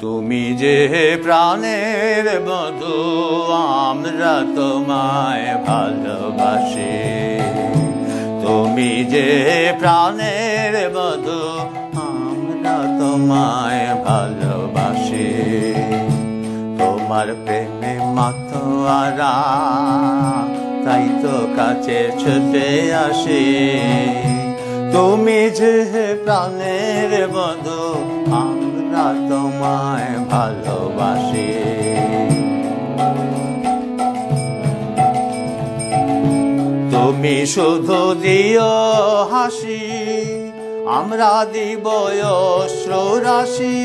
তুমি যে প্রাণের বধু, আমরা তোমায় ভালোবাসি। তুমি যে প্রাণের বধু, আমরা তোমায় ভালোবাসি। তোমার প্রেমে মাতোয়ারা, তাই তো কাছে ছুটে আসি। তুমি যে প্রাণের তোমায় ভালোবাসি। তুমি শুধু দিও হাসি, আমরা দিব রাশি।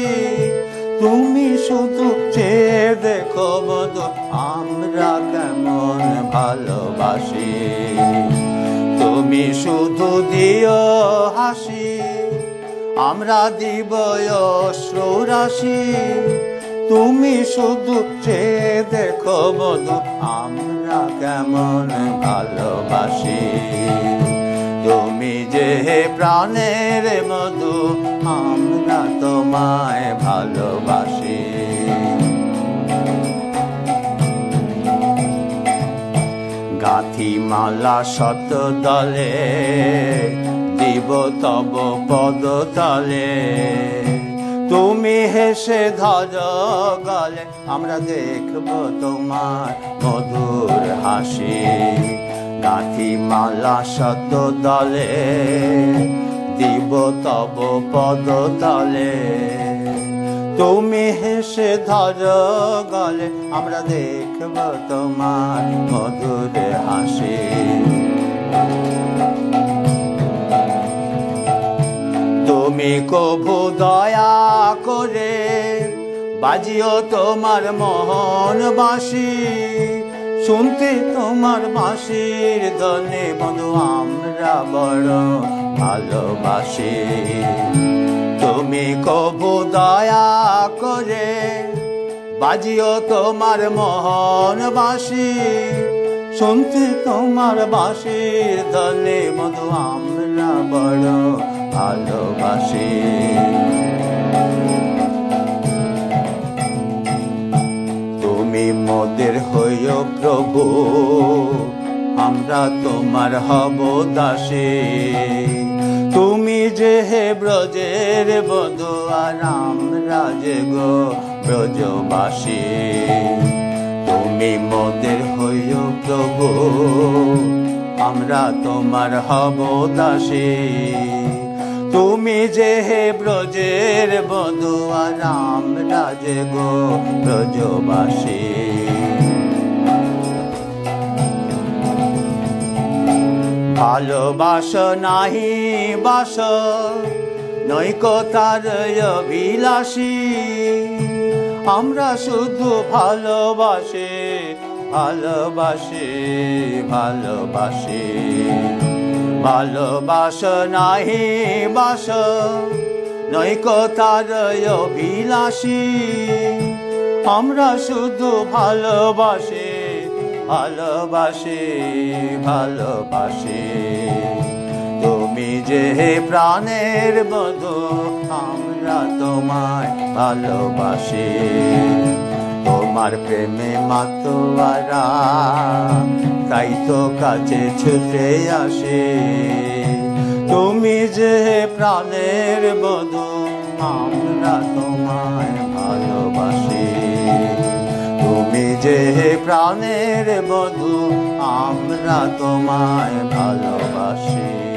তুমি শুধু চেয়ে দেখো বধু, আমরা কেমন ভালোবাসি। তুমি শুধু দিও হাসি আমরা দিব রাশি। তুমি শুধু চেয়ে দেখো বধু আমরা কেমন ভালোবাসি। তুমি যে প্রাণের মধু, আমরা তোমায় ভালোবাসি। গাথি মালা শত দলে দিব তব পদ তলে। তুমি হেসে ধর গলে, আমরা দেখব তোমার মধুর হাসি। গাথি মালা শত দলে, দিব তব পদ তলে। তুমি হেসে ধর গলে, আমরা দেখব তোমার মধুর হাসি। তুমি কভু দয়া করে, বাজিও তোমার মোহন বাসি শুনতে তোমার বাঁশির দলে বন্ধু, আমরা বড় ভালোবাসি। তুমি কবু দয়া করে, বাজিও তোমার মোহন বাসি শুনতে তোমার বাঁশির দলে মধু আমরা বড় ভালোবাসি। তুমি মোদের হইও প্রভু, আমরা তোমার হব দাসী। তুমি যে হে ব্রজের বধু, আর আমরা যে গো ব্রজবাসী। তুমি মোদের হইও প্রভু, আমরা তোমার হব দাসী। তুমি যে হে ব্রজের বধু আর আমরা যে গো ব্রজবাসী। ভালোবাস নাহি বাস, নৈকতার অভিলাষী। আমরা শুধু ভালোবাসে ভালোবাসে ভালোবাসে। ভালোবাস নাহি বাস নৈকতার অভিলাষী। আমরা শুধু ভালোবাসে ভালোবাসে ভালোবাসে। তুমি যে প্রাণের বধু, আমরা তোমায় ভালোবাসি। তোমার প্রেমে মাতোয়ারা তাই তো কাছে ছুটে আসে। তুমি যে প্রাণের বধু, আমরা তোমায় ভালোবাসি। তুমি যে প্রাণের বধু, আমরা তোমায় ভালোবাসি।